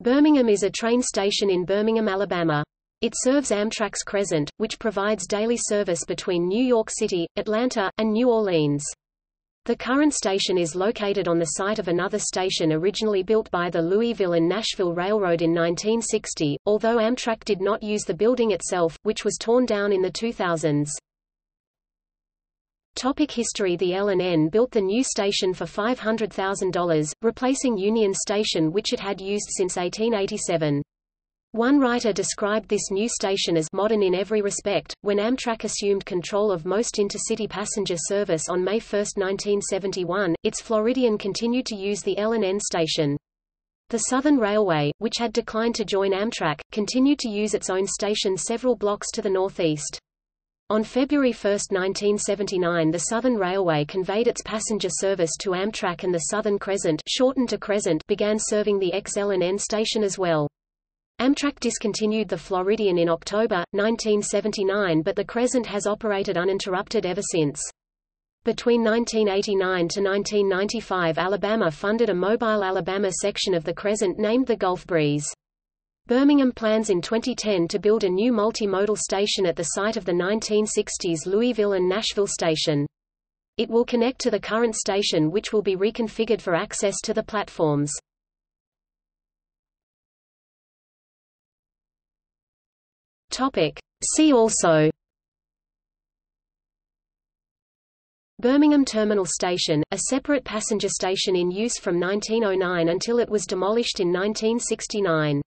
Birmingham is a train station in Birmingham, Alabama. It serves Amtrak's Crescent, which provides daily service between New York City, Atlanta, and New Orleans. The current station is located on the site of another station originally built by the Louisville and Nashville Railroad in 1960, although Amtrak did not use the building itself, which was torn down in the 2000s. Topic history The L&N built the new station for $500,000, replacing Union Station which it had used since 1887. One writer described this new station as modern in every respect. When Amtrak assumed control of most intercity passenger service on May 1, 1971, its Floridian continued to use the L&N station. The Southern Railway, which had declined to join Amtrak, continued to use its own station several blocks to the northeast. On February 1, 1979 the Southern Railway conveyed its passenger service to Amtrak and the Southern Crescent, shortened to Crescent began serving the ex-L&N station as well. Amtrak discontinued the Floridian in October, 1979 but the Crescent has operated uninterrupted ever since. Between 1989 to 1995 Alabama funded a Mobile Alabama section of the Crescent named the Gulf Breeze. Birmingham plans in 2010 to build a new multimodal station at the site of the 1960s Louisville and Nashville station. It will connect to the current station which will be reconfigured for access to the platforms. Topic. See also Birmingham Terminal Station, a separate passenger station in use from 1909 until it was demolished in 1969.